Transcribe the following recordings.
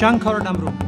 शंख और डमरू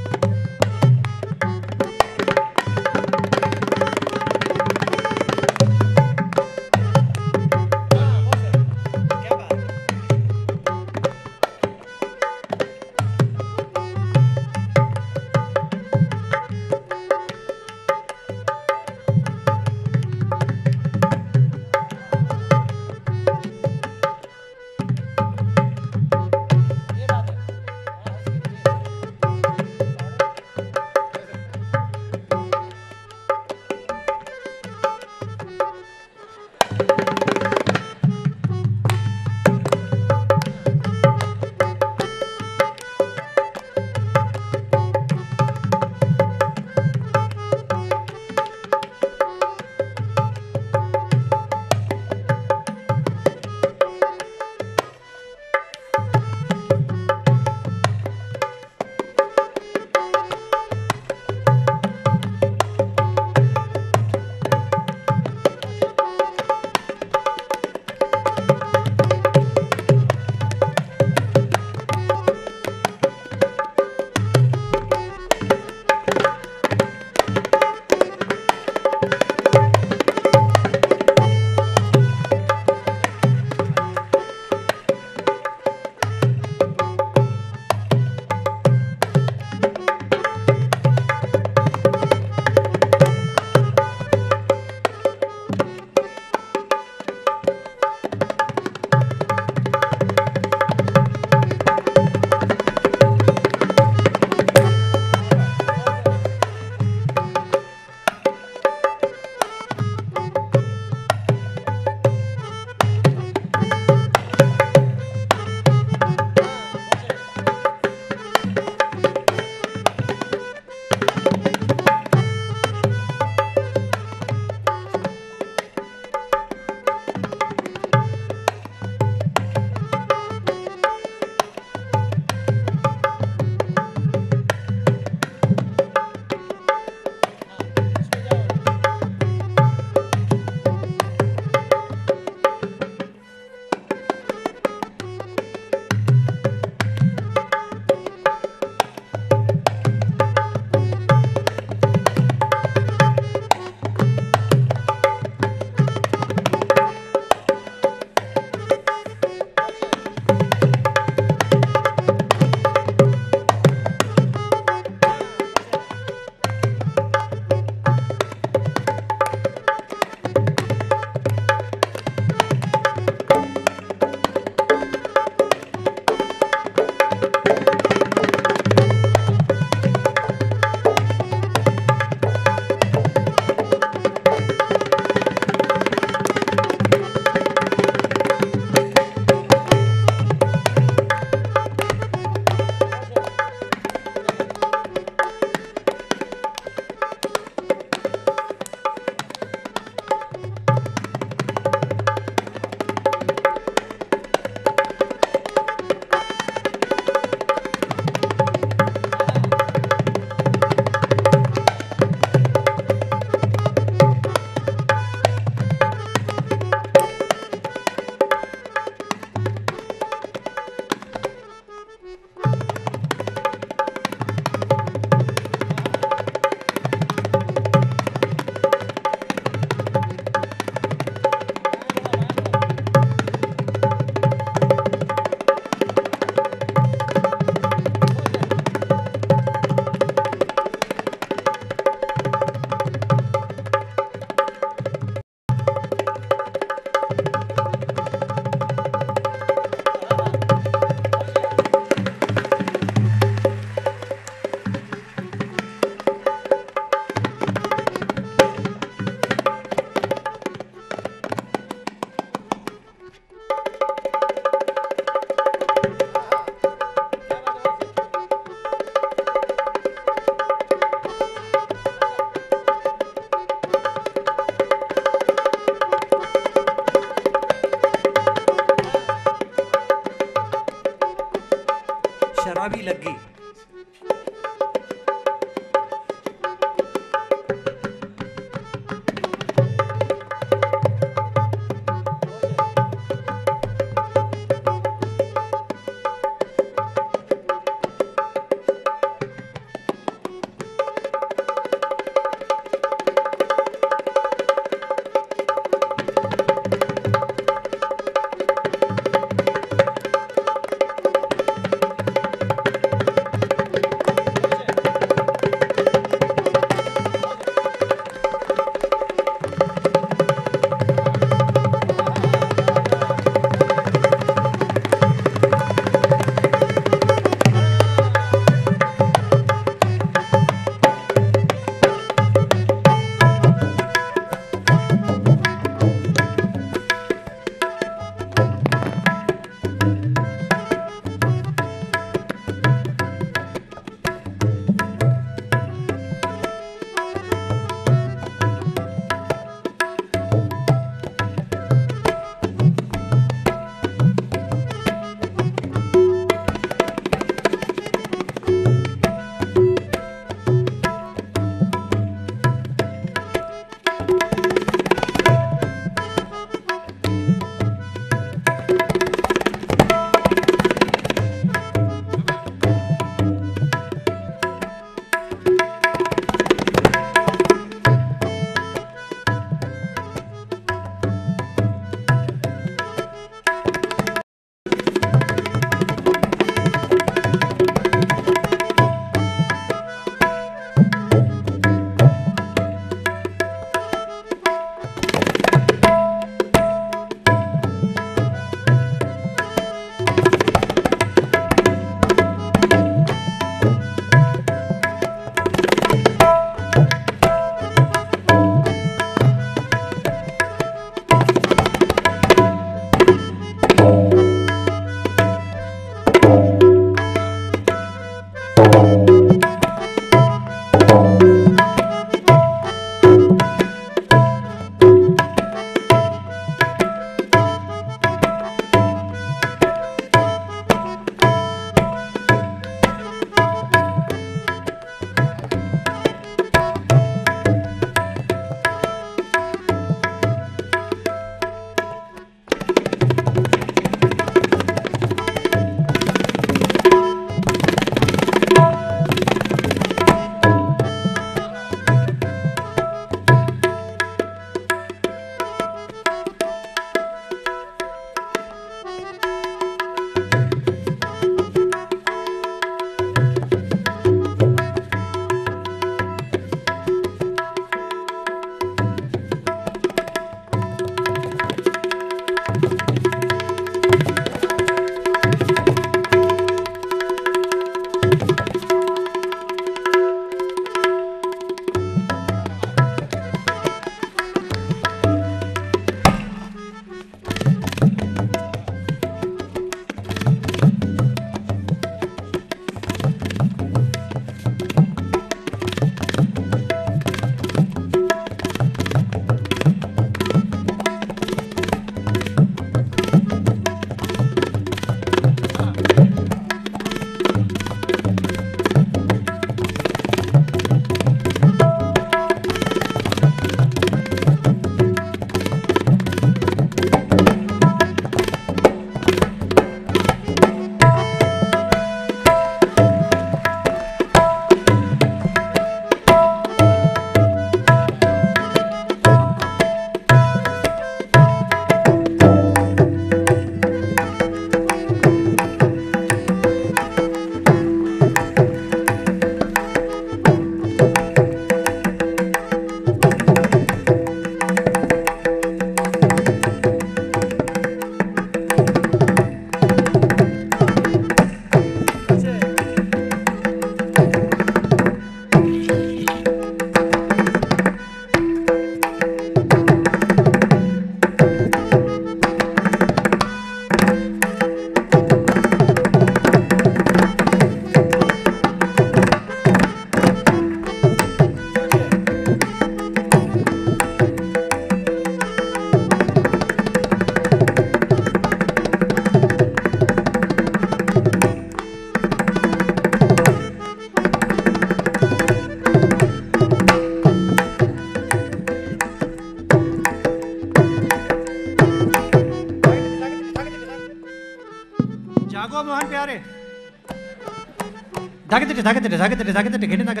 धागे धागे घिने धागे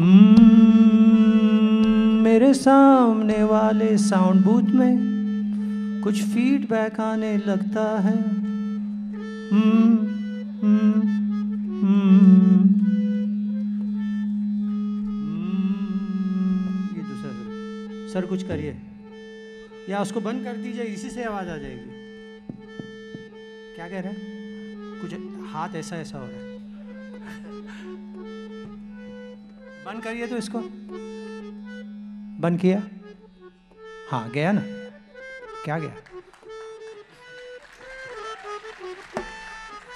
हम्म, मेरे सामने वाले साउंड बूथ में कुछ फीडबैक आने लगता है। हम्म, हम्म, हम्म, ये दूसरा सर। सर कुछ करिए। या उसको बंद कर दीजिए इसी से आवाज़ आ जाएगी। क्या कह रहे हैं? कुछ हाथ ऐसा ऐसा हो रहा है। बंद करिए तो इसको बंद किया हाँ गया ना क्या गया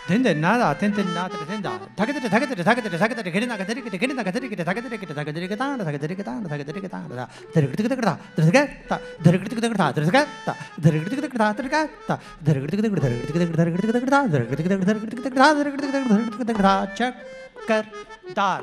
दिन ना दा दिन दिन ना तेरे दिन दा धके तेरे धके तेरे धके तेरे धके तेरे घिरना का तेरे घिरना का तेरे घिरना धके तेरे धके तेरे तान धके तेरे तान धके तेरे तान दा तेरे घिरते तेरे ता तेरे धके ता तेरे घिरते तेरे ता तेरे धके ता तेरे घिरते तेरे ता तेरे धके ता तेरे घिरते तेरे तेरे घिरते तेरे तेरे घिरते तेरे ता तेरे घिरते तेरे तेरे घिरते तेरे ता तेरे घिरते तेरे तेरे घिरते तेरे ता चक कर दार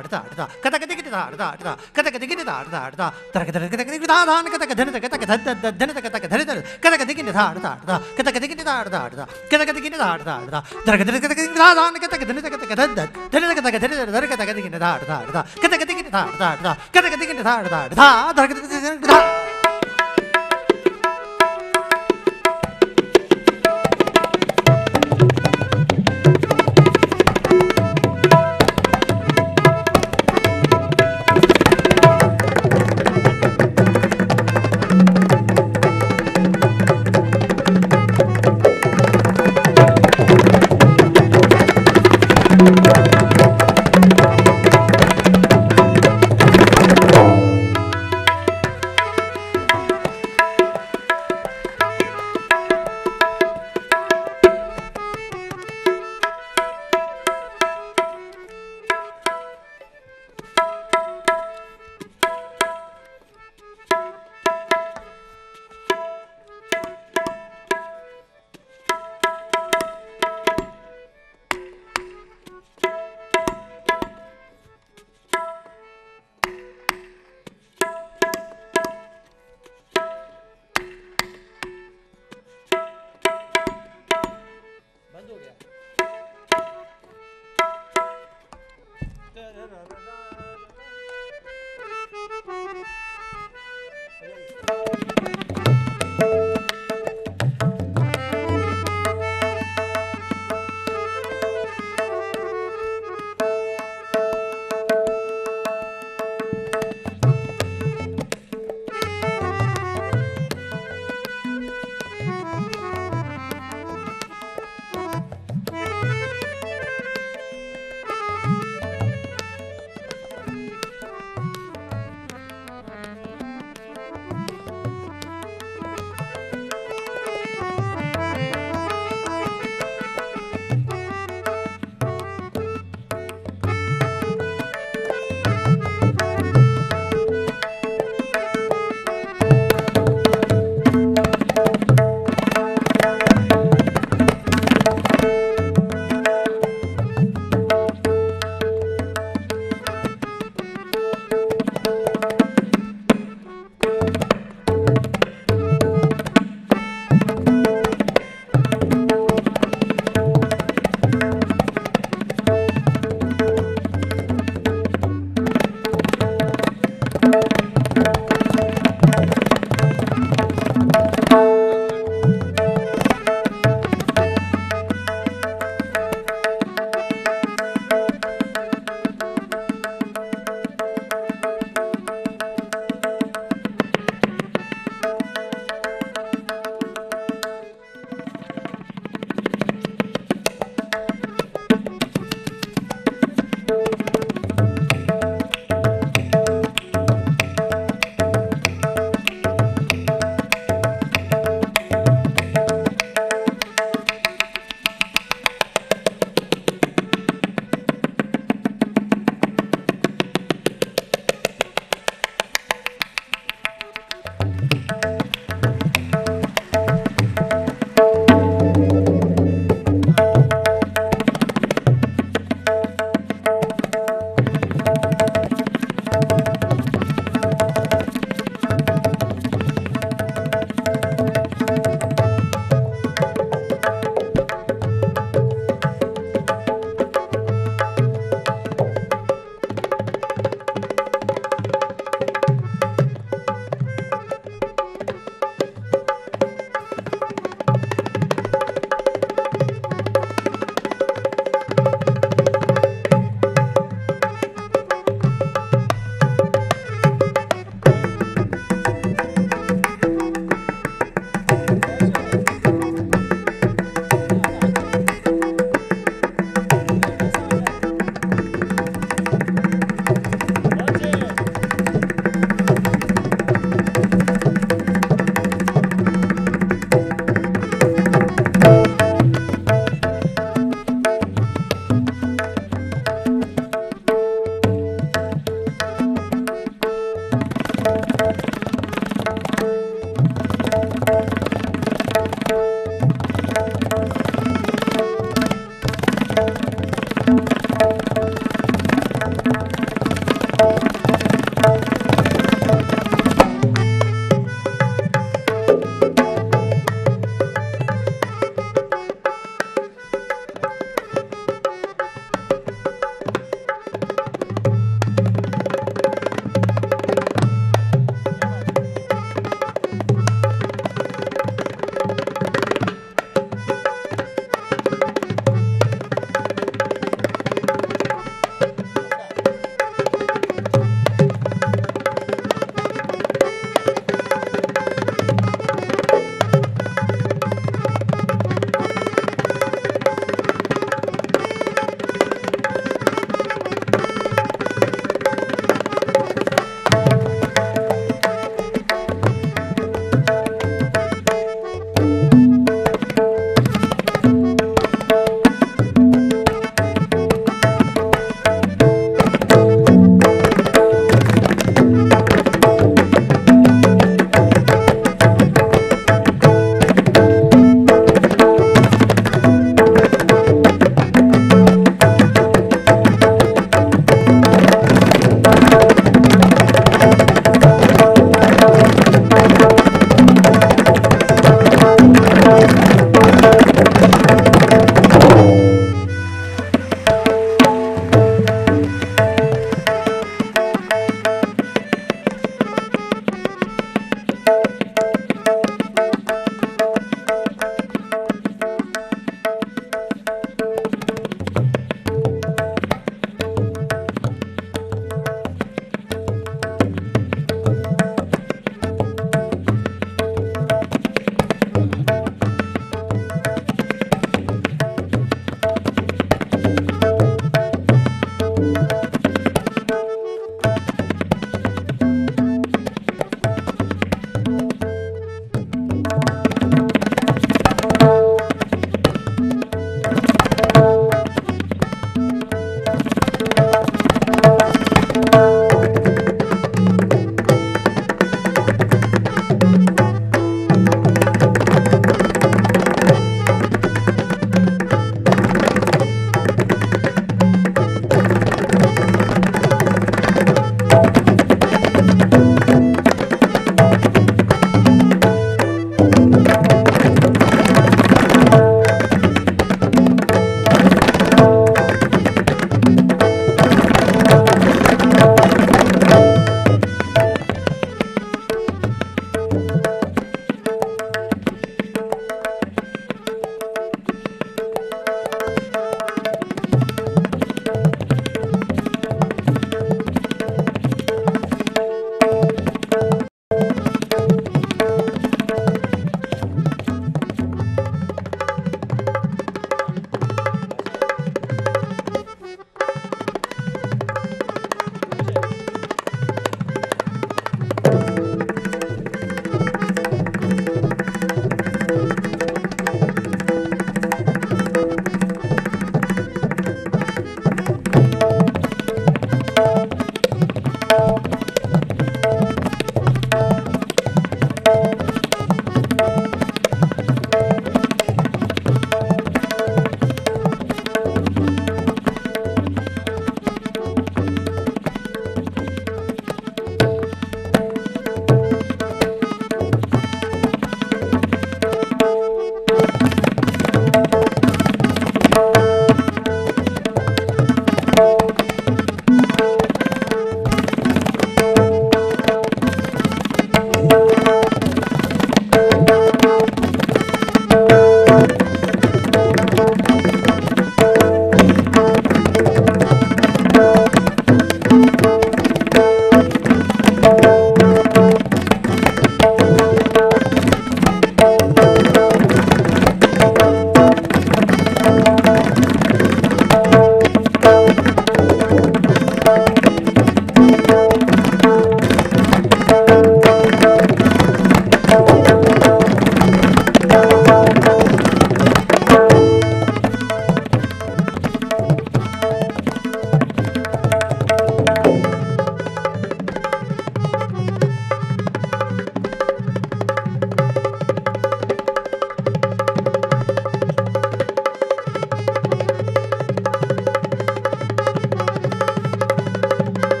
दिदा कदक दि गिन कदिधा कदक दिंग दि गिन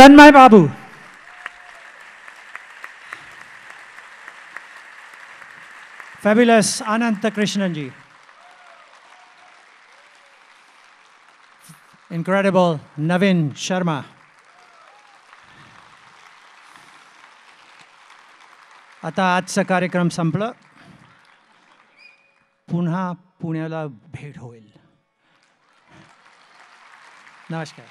तन्मय बाबू फैबुलस अनंत कृष्णन जी इनक्रेडिबल नवीन शर्मा आता आजचा कार्यक्रम संपलं. पुन्हा पुण्याला भेट होईल. नमस्कार.